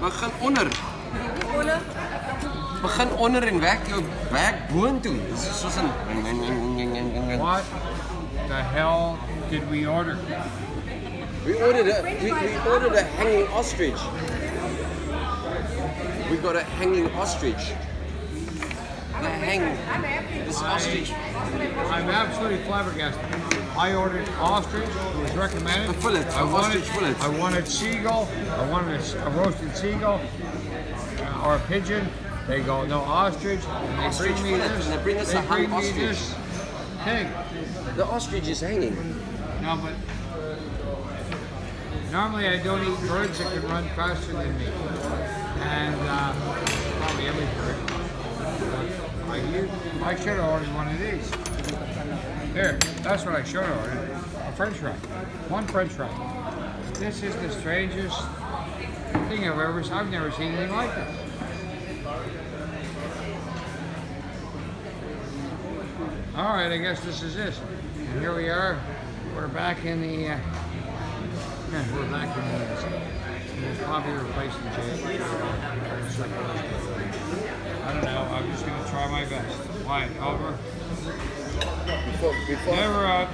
Begin onder. Onder? Begin onder en werk jou werk boontoe. Dis soos 'n What the hell did we order? We ordered a we, we ordered a hanging ostrich. We got a hanging ostrich. The hang this ostrich. I'm absolutely flabbergasted. I ordered ostrich. It was recommended. The fillet, I the wanted, ostrich fillet. I wanted seagull. I wanted a roasted seagull uh, or a pigeon. They go no ostrich. And they Ostrich bring me fillet, this. and they bring us they a hung bring me ostrich. this pig. The ostrich is hanging. No, but normally I don't eat birds that can run faster than me, and uh, I should have ordered one of these. Here, that's what I should have ordered. A French fry, one French fry. This is the strangest thing I've ever. seen. I've never seen anything like this. All right, I guess this is it. And here we are. We're back in the. Uh, we're back in the, the popular place in jail. I don't know. I'm just gonna try my best. Why? Over. Before, before Never out.